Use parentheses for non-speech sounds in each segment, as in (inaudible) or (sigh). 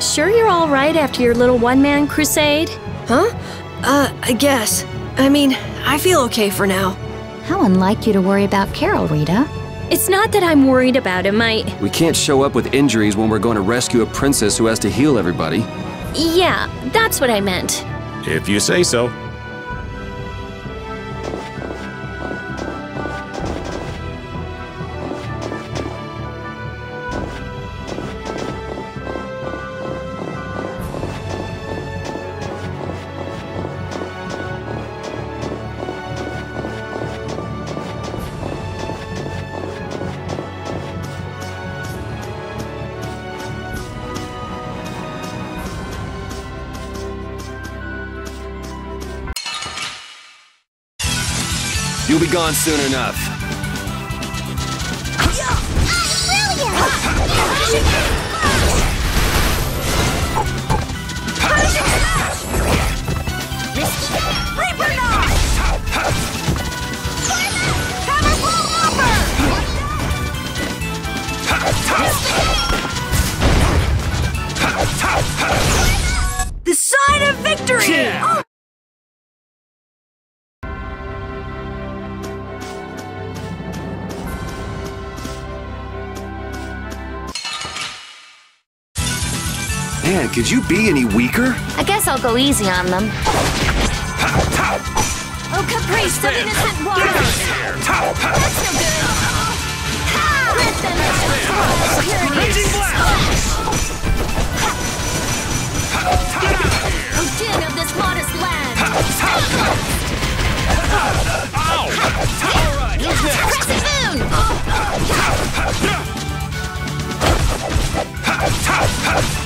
Sure you're all right after your little one-man crusade? Huh? Uh, I guess. I mean, I feel okay for now. How unlike you to worry about Karol, Rita. It's not that I'm worried about him, I... We can't show up with injuries when we're going to rescue a princess who has to heal everybody. Yeah, that's what I meant. If you say so. Be gone soon enough. Could you be any weaker? I guess I'll go easy on them. Oh, caprice of innocent waters! That's no good! Ha! Grant them Raging Oh, din of this modest land! All right, use it. Crescent moon!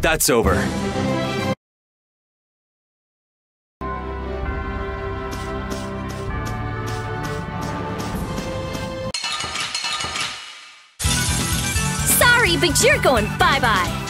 That's over. But you're going bye-bye!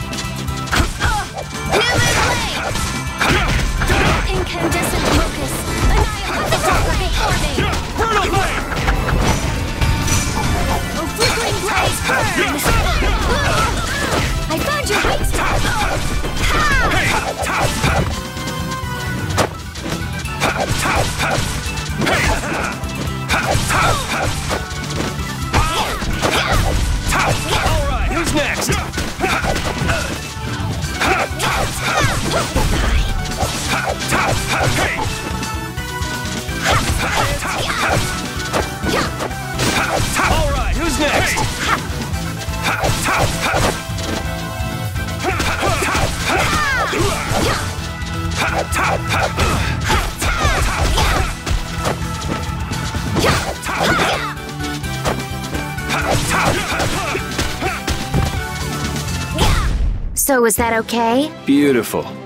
Is that okay? Beautiful.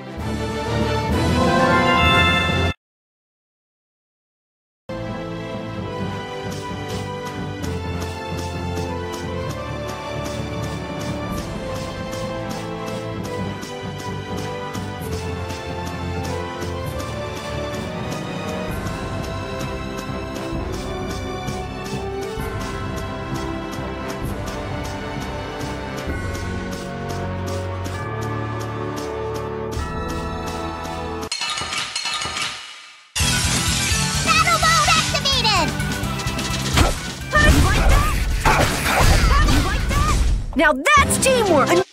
Now that's teamwork!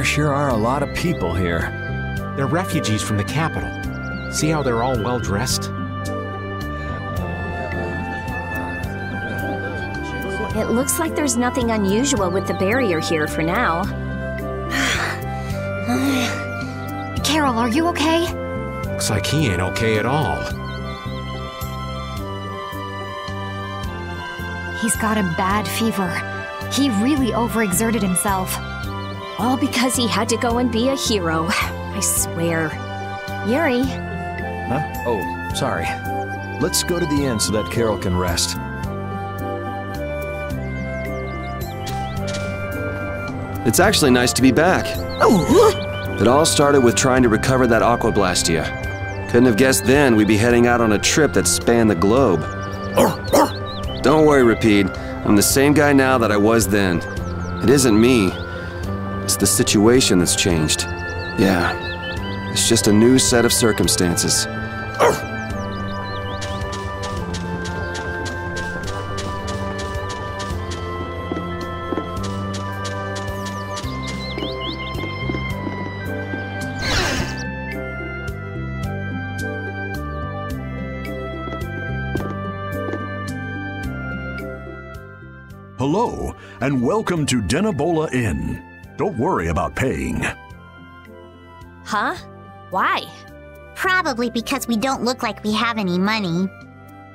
There sure are a lot of people here. They're refugees from the capital. See how they're all well dressed? It looks like there's nothing unusual with the barrier here for now. (sighs) Karol, are you okay? Looks like he ain't okay at all. He's got a bad fever. He really overexerted himself. All because he had to go and be a hero. I swear. Yuri, Huh? Oh, sorry. Let's go to the inn so that Karol can rest. It's actually nice to be back. Oh. It all started with trying to recover that Aque Blastia. Couldn't have guessed then we'd be heading out on a trip that spanned the globe. Oh, Don't worry, Repede. I'm the same guy now that I was then. It isn't me. The situation that's changed. Yeah. It's just a new set of circumstances. Oh. Hello, and welcome to Denabola Inn. Don't worry about paying. huh? Why? Probably because we don't look like we have any money.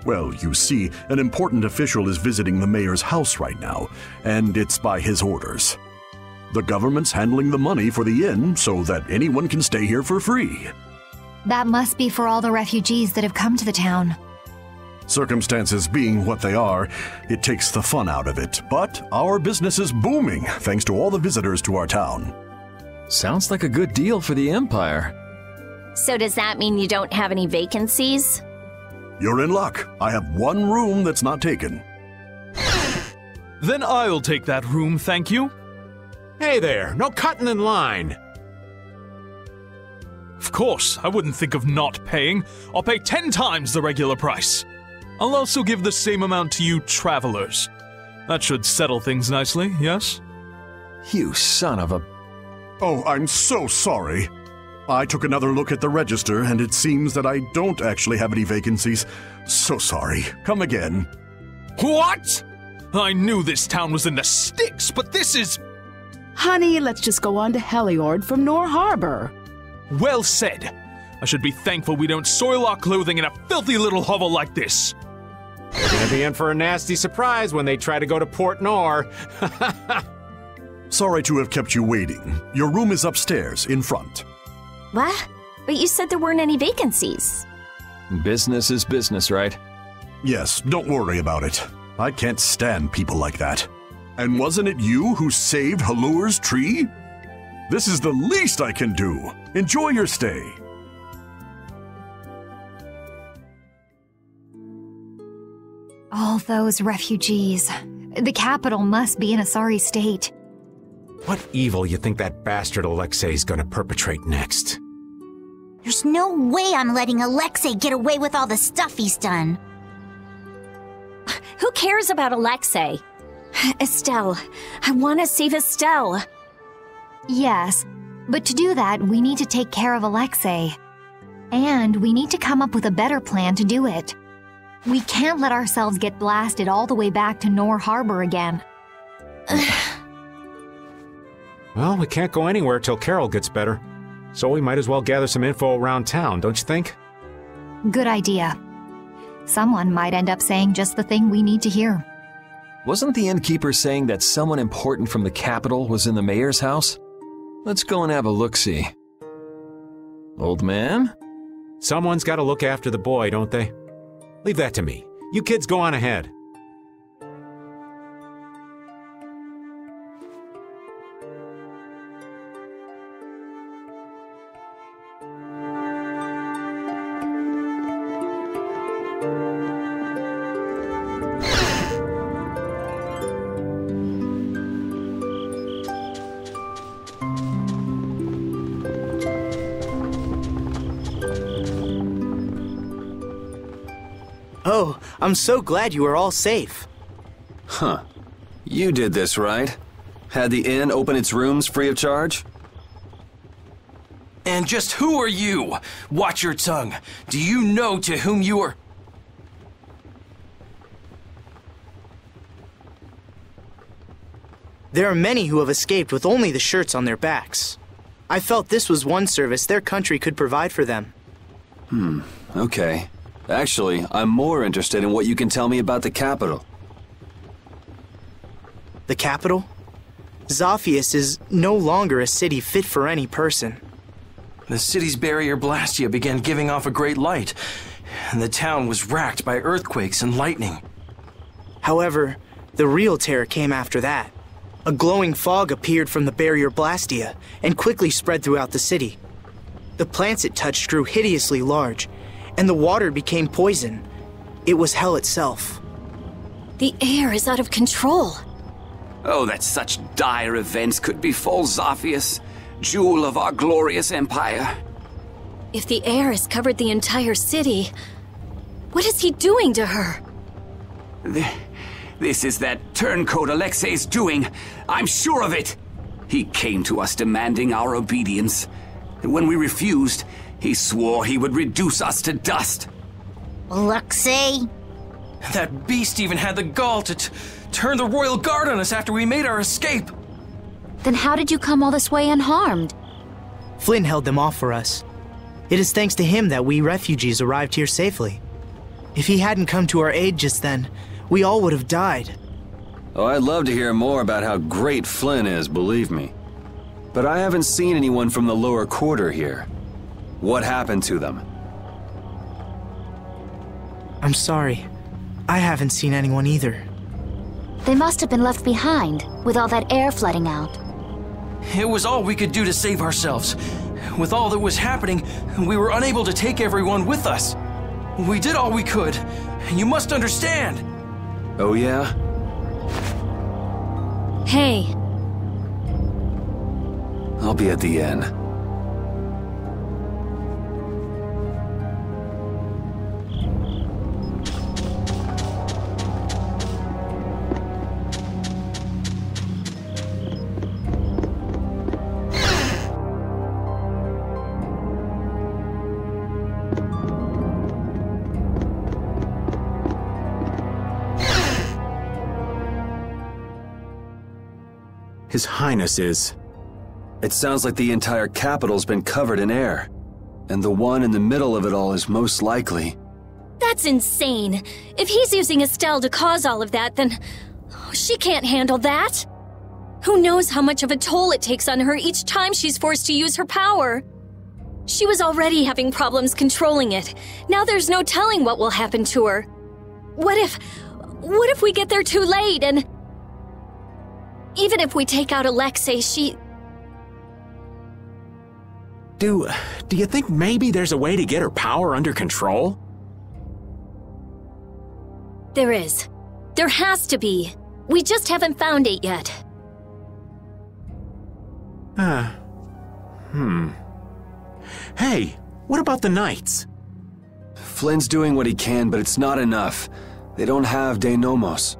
Well, you see, an important official is visiting the mayor's house right now, and it's by his orders. The government's handling the money for the inn so that anyone can stay here for free. That must be for all the refugees that have come to the town. Circumstances being what they are, it takes the fun out of it. But our business is booming thanks to all the visitors to our town. Sounds like a good deal for the Empire. So does that mean you don't have any vacancies? You're in luck. I have one room that's not taken. Then I'll take that room, thank you. Hey there, no cutting in line. Of course, I wouldn't think of not paying. I'll pay ten times the regular price. I'll also give the same amount to you travelers. That should settle things nicely, yes? You son of a. Oh, I'm so sorry. I took another look at the register, and it seems that I don't actually have any vacancies. So sorry. Come again. What? I knew this town was in the sticks, but this is. Honey, let's just go on to Heliord from Nor Harbor. Well said. I should be thankful we don't soil our clothing in a filthy little hovel like this. They're gonna be in for a nasty surprise when they try to go to Port Nor. (laughs) Sorry to have kept you waiting. Your room is upstairs, in front. What? But you said there weren't any vacancies. Business is business, right? Yes, don't worry about it. I can't stand people like that. And wasn't it you who saved Halure's tree? This is the least I can do. Enjoy your stay. All those refugees. The capital must be in a sorry state. what evil you think that bastard Alexei's gonna perpetrate next? There's no way I'm letting Alexei get away with all the stuff he's done. Who cares about Alexei? Estelle. I want to save Estelle. Yes, but to do that, we need to take care of Alexei. And we need to come up with a better plan to do it. We can't let ourselves get blasted all the way back to Nor Harbor again. (sighs) Well, we can't go anywhere till Karol gets better. So we might as well gather some info around town, don't you think? Good idea. Someone might end up saying just the thing we need to hear. Wasn't the innkeeper saying that someone important from the capital was in the mayor's house? Let's go and have a look see. Old man? Someone's gotta look after the boy, don't they? Leave that to me. You kids go on ahead. I'm so glad you are all safe. Huh. You did this, right? Had the inn open its rooms free of charge? And just who are you? Watch your tongue. Do you know to whom you are. There are many who have escaped with only the shirts on their backs. I felt this was one service their country could provide for them. Hmm, okay. Actually, I'm more interested in what you can tell me about the capital. The capital? Zaphias is no longer a city fit for any person. The city's barrier Blastia began giving off a great light, and the town was racked by earthquakes and lightning. However, the real terror came after that. A glowing fog appeared from the barrier Blastia and quickly spread throughout the city. The plants it touched grew hideously large, and the water became poison. It was hell itself. The aer is out of control. Oh, that such dire events could befall Zaphias, jewel of our glorious empire. If the aer has covered the entire city, what is he doing to her? This is that turncoat Alexei's doing. I'm sure of it. He came to us demanding our obedience. And when we refused, he swore he would reduce us to dust. Alexei? That beast even had the gall to t- turn the royal guard on us after we made our escape. Then how did you come all this way unharmed? Flynn held them off for us. It is thanks to him that we refugees arrived here safely. If he hadn't come to our aid just then, we all would have died. Oh, I'd love to hear more about how great Flynn is, believe me. But I haven't seen anyone from the lower quarter here. What happened to them? I'm sorry. I haven't seen anyone either. They must have been left behind, with all that aer flooding out. It was all we could do to save ourselves. With all that was happening, we were unable to take everyone with us. We did all we could. You must understand. Oh, yeah? Hey. I'll be at the inn. His Highness is. It sounds like the entire capital's been covered in aer. And the one in the middle of it all is most likely. That's insane. If he's using Estelle to cause all of that, then. oh, she can't handle that. Who knows how much of a toll it takes on her each time she's forced to use her power? She was already having problems controlling it. Now there's no telling what will happen to her. What if. What if we get there too late and. Even if we take out Alexei, she. Do. do you think maybe there's a way to get her power under control? There is. There has to be. We just haven't found it yet. Huh. Hmm. Hey, what about the Knights? Flynn's doing what he can, but it's not enough. They don't have Dein Nomos.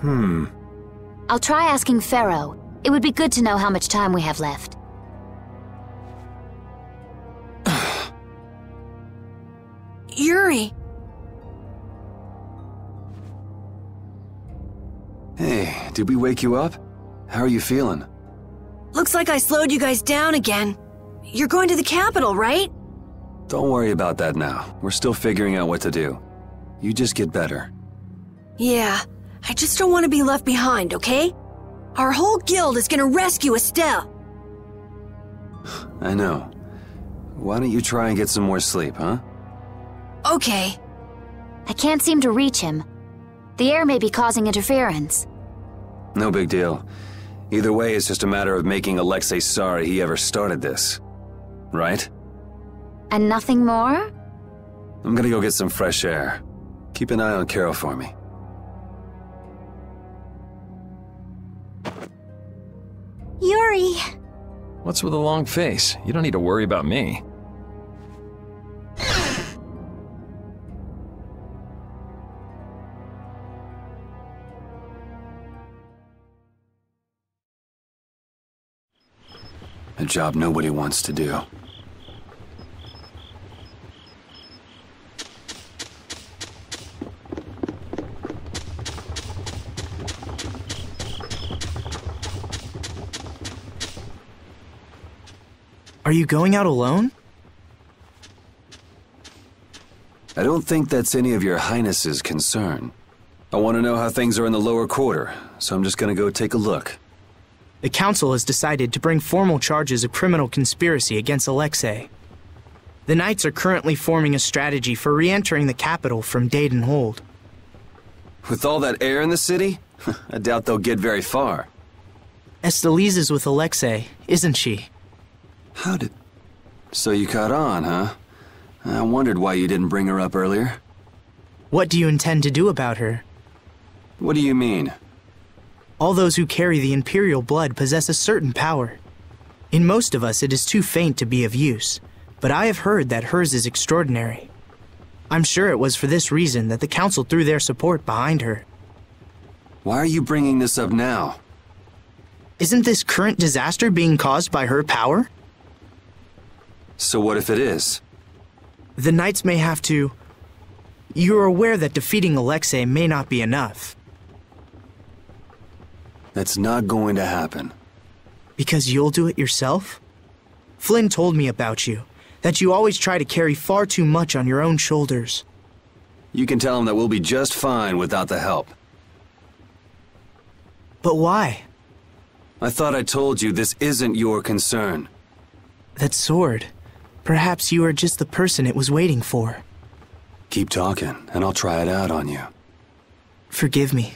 Hmm. I'll try asking Phaeroh. It would be good to know how much time we have left. (sighs) Yuri! Hey, did we wake you up? How are you feeling? Looks like I slowed you guys down again. You're going to the capital, right? Don't worry about that now. We're still figuring out what to do. You just get better. Yeah, I just don't want to be left behind, okay? Our whole guild is gonna rescue Estelle. I know. Why don't you try and get some more sleep, huh? Okay. I can't seem to reach him. The aer may be causing interference. No big deal. Either way, it's just a matter of making Alexei sorry he ever started this. Right? And nothing more? I'm gonna go get some fresh air. Keep an eye on Karol for me. What's with a long face? You don't need to worry about me. A job nobody wants to do. Are you going out alone? I don't think that's any of your highness's concern. I want to know how things are in the lower quarter, so I'm just gonna go take a look. The council has decided to bring formal charges of criminal conspiracy against Alexei. The Knights are currently forming a strategy for re-entering the capital from Deidon Hold. With all that aer in the city, (laughs) I doubt they'll get very far. Estellise is with Alexei, isn't she? How did... So you caught on, huh? I wondered why you didn't bring her up earlier. What do you intend to do about her? What do you mean? All those who carry the Imperial blood possess a certain power. In most of us, it is too faint to be of use, but I have heard that hers is extraordinary. I'm sure it was for this reason that the Council threw their support behind her. Why are you bringing this up now? Isn't this current disaster being caused by her power? So what if it is? The Knights may have to... You're aware that defeating Alexei may not be enough. That's not going to happen. Because you'll do it yourself? Flynn told me about you, that you always try to carry far too much on your own shoulders. You can tell him that we'll be just fine without the help. But why? I thought I told you this isn't your concern. That sword. Perhaps you are just the person it was waiting for. Keep talking, and I'll try it out on you. Forgive me.